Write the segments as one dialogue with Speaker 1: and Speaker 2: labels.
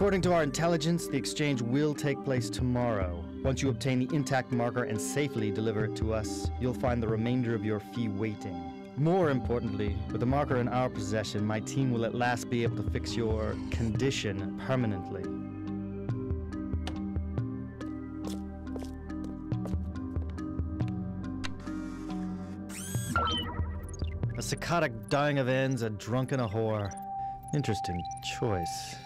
Speaker 1: According to our intelligence, the exchange will take place tomorrow. Once you obtain the intact marker and safely deliver it to us, you'll find the remainder of your fee waiting. More importantly, with the marker in our possession, my team will at last be able to fix your condition permanently. A psychotic dying of EINDS, a drunken a whore. Interesting choice.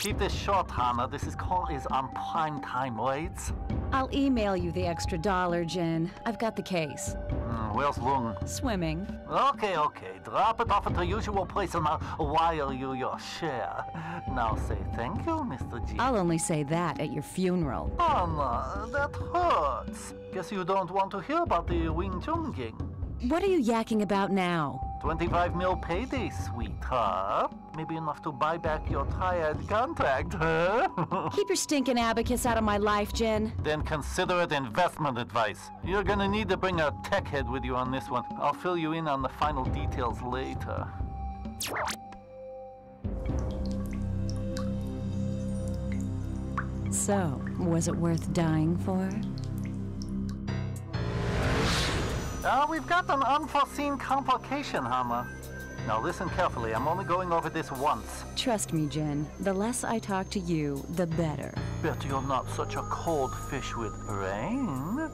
Speaker 2: Keep this short, Hana. This is call is on prime time rates.
Speaker 3: I'll email you the extra dollar, Jen. I've got the case.
Speaker 2: Mm, where's Lung?
Speaker 3: Swimming.
Speaker 2: Okay, okay. Drop it off at the usual place and I'll wire you your share. Now say thank you, Mr. G.
Speaker 3: I'll only say that at your funeral.
Speaker 2: Hana, that hurts. Guess you don't want to hear about the Wing Chun gang.
Speaker 3: What are you yakking about now?
Speaker 2: 25 mil payday, sweetheart. Maybe enough to buy back your Triad contract, huh?
Speaker 3: Keep your stinking abacus out of my life, Jen.
Speaker 2: then consider it investment advice. You're gonna need to bring a tech head with you on this one. I'll fill you in on the final details later.
Speaker 3: So, was it worth dying for?
Speaker 2: Ah, we've got an unforeseen complication, Hammer. Now listen carefully, I'm only going over this once.
Speaker 3: Trust me, Jen. The less I talk to you, the better.
Speaker 2: Bet you're not such a cold fish with brain.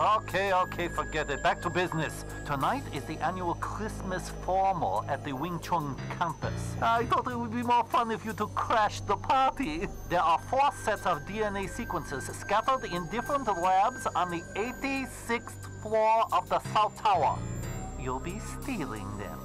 Speaker 2: Okay, okay, forget it. Back to business. Tonight is the annual Christmas formal at the Wing Chun campus. I thought it would be more fun if you two crashed the party. There are four sets of DNA sequences scattered in different labs on the 86th floor of the South Tower. You'll be stealing them.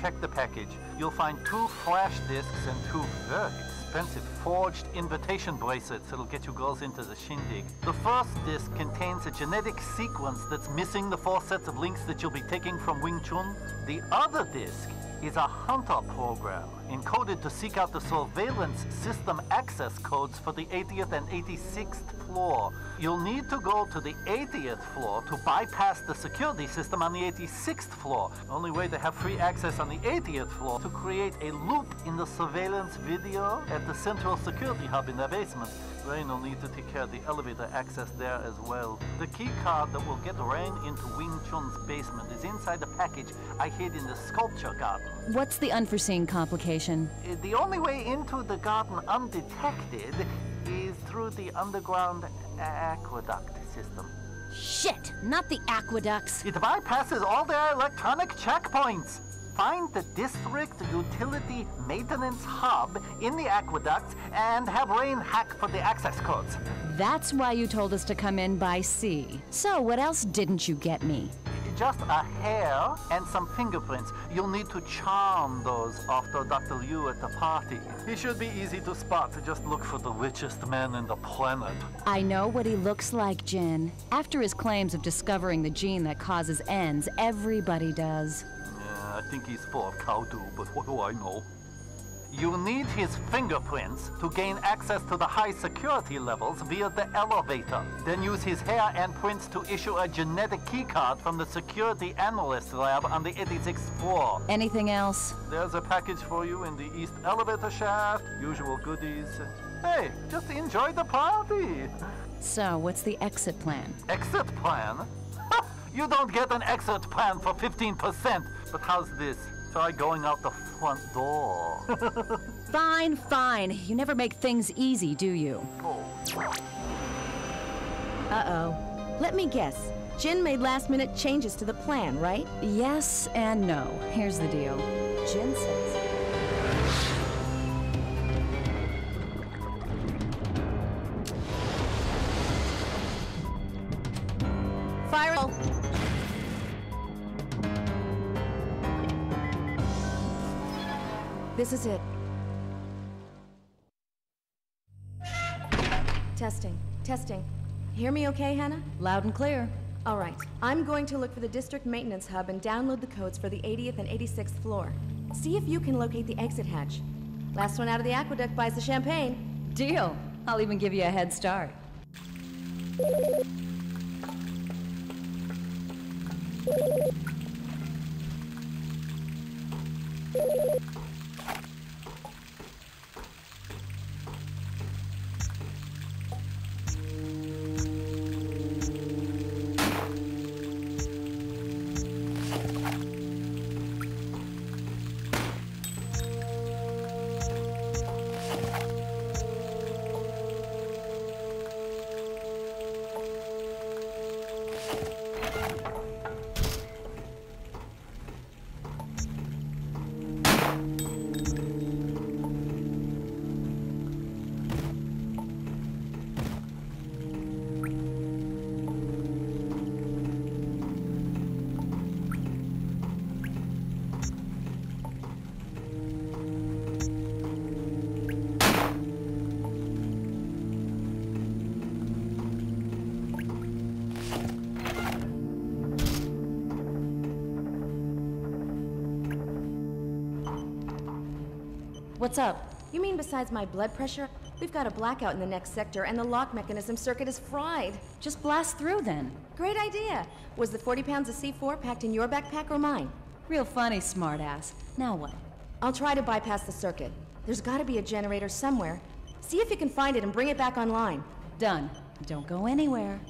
Speaker 2: Check the package. You'll find two flash discs and two very expensive forged invitation bracelets that'll get you girls into the shindig. The first disc contains a genetic sequence that's missing the four sets of links that you'll be taking from Wing Chun. The other disc is a hunter program encoded to seek out the surveillance system access codes for the 80th and 86th floor. You'll need to go to the 80th floor to bypass the security system on the 86th floor. Only way to have free access on the 80th floor to create a loop in the surveillance video at the central security hub in the basement. Rain will need to take care of the elevator access there as well. The key card that will get Rain into Wing Chun's basement is inside the package I hid in the sculpture garden.
Speaker 3: What's the unforeseen complication?
Speaker 2: Uh, The only way into the garden undetected is through the underground aqueduct system.
Speaker 3: Shit! Not the aqueducts!
Speaker 2: It bypasses all their electronic checkpoints. Find the district utility maintenance hub in the aqueducts and have Rain hack for the access codes.
Speaker 3: That's why you told us to come in by sea. So, what else didn't you get me?
Speaker 2: Just a hair and some fingerprints. You'll need to charm those after Dr. Liu at the party. He should be easy to spot. Just look for the richest man in the planet.
Speaker 3: I know what he looks like, Jen. After his claims of discovering the gene that causes EINDS, everybody does.
Speaker 2: Yeah, I think he's full of cow do, but what do I know? You need his fingerprints to gain access to the high security levels via the elevator. Then use his hair and prints to issue a genetic keycard from the security analyst lab on the 86th floor.
Speaker 3: Anything else?
Speaker 2: There's a package for you in the east elevator shaft, usual goodies. Hey, just enjoy the party.
Speaker 3: So, what's the exit plan?
Speaker 2: Exit plan? you don't get an exit plan for 15%. But how's this? Try going out the front door.
Speaker 3: Fine, fine. You never make things easy, do you? Oh.
Speaker 4: Uh-oh. Let me guess. Jin made last-minute changes to the plan, right?
Speaker 3: Yes and no. Here's the deal. Jin says.
Speaker 4: This is it. Testing. Testing. Hear me okay, Hana?
Speaker 3: Loud and clear.
Speaker 4: All right. I'm going to look for the district maintenance hub and download the codes for the 80th and 86th floor. See if you can locate the exit hatch. Last one out of the aqueduct buys the champagne.
Speaker 3: Deal. I'll even give you a head start. What's up?
Speaker 4: You mean besides my blood pressure? We've got a blackout in the next sector and the lock mechanism circuit is fried.
Speaker 3: Just blast through then.
Speaker 4: Great idea. Was the 40 pounds of C4 packed in your backpack or mine?
Speaker 3: Real funny, smartass. Now what?
Speaker 4: I'll try to bypass the circuit. There's gotta be a generator somewhere. See if you can find it and bring it back online.
Speaker 3: Done. Don't go anywhere.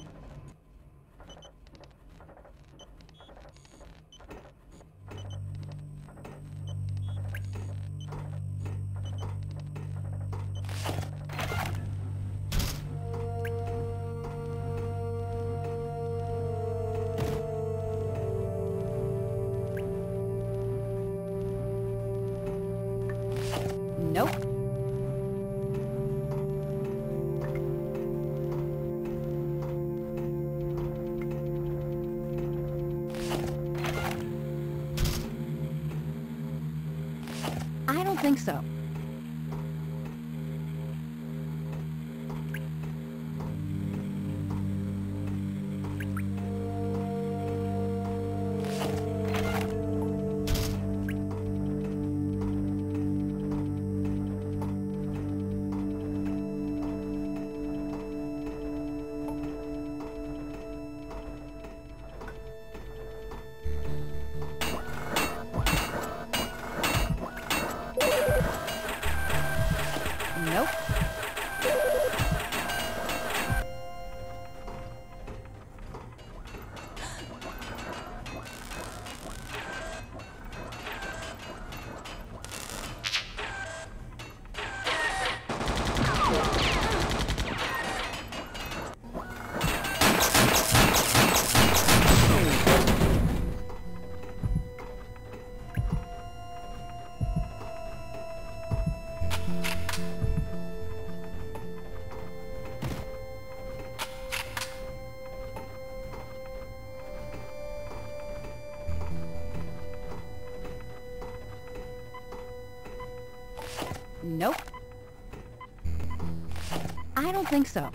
Speaker 3: Nope. Nope. I don't think so.